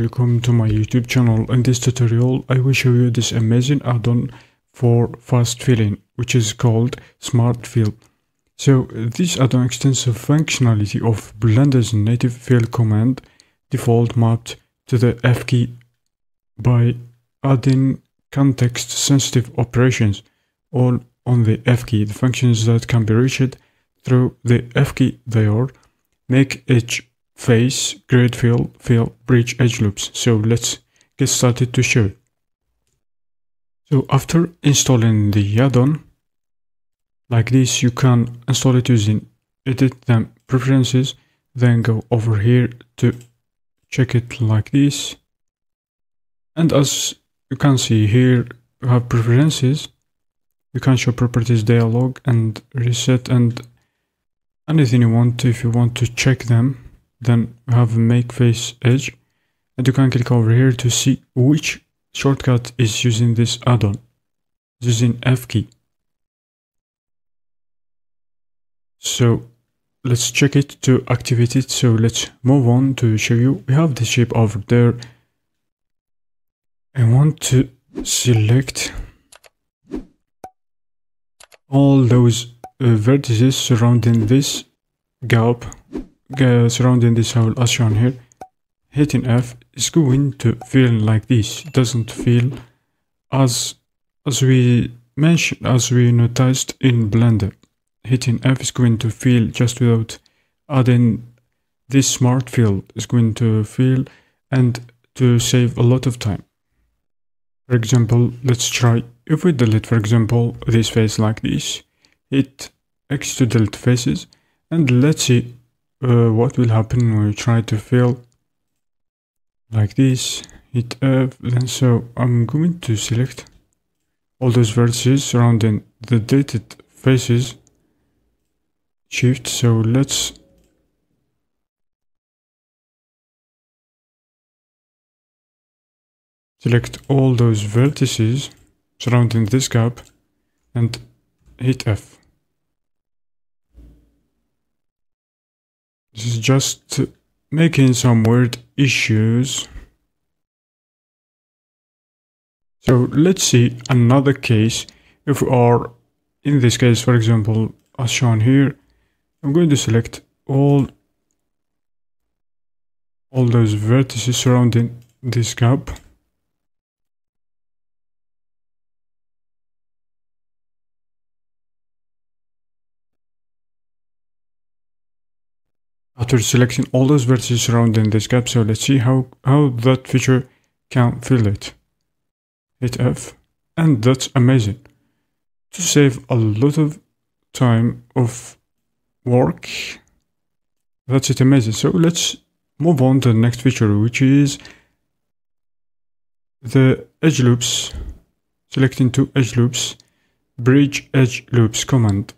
welcome to my YouTube channel. In this tutorial, I will show you this amazing add-on for fast filling, which is called Smart Fill. So this add-on extends the functionality of Blender's native fill command default mapped to the F key by adding context-sensitive operations all on the F key. The functions that can be reached through the F key they are make edge face, grid fill, fill, bridge edge loops. So let's get started to show. So after installing the add-on, like this, you can install it using edit them preferences, then go over here to check it like this. And as you can see here, you have preferences. You can show properties dialog and reset and anything you want if you want to check them then have make face edge. And you can click over here to see which shortcut is using this add-on using F key. So let's check it to activate it. So let's move on to show you. We have the shape over there. I want to select all those uh, vertices surrounding this gap surrounding this hole as shown here. Hitting F is going to feel like this. It doesn't feel as as we mentioned as we noticed in blender. Hitting F is going to feel just without adding this smart fill is going to feel and to save a lot of time. For example let's try if we delete for example this face like this hit X to delete faces and let's see uh, what will happen when we try to fill like this? Hit F then so I'm going to select all those vertices surrounding the dated faces. Shift so let's select all those vertices surrounding this gap and hit F This is just making some weird issues. So let's see another case. If we are, in this case, for example, as shown here, I'm going to select all, all those vertices surrounding this gap. After selecting all those vertices surrounding this gap so let's see how how that feature can fill it. Hit F. And that's amazing. To save a lot of time of work that's it amazing. So let's move on to the next feature which is the edge loops. Selecting two edge loops. Bridge edge loops command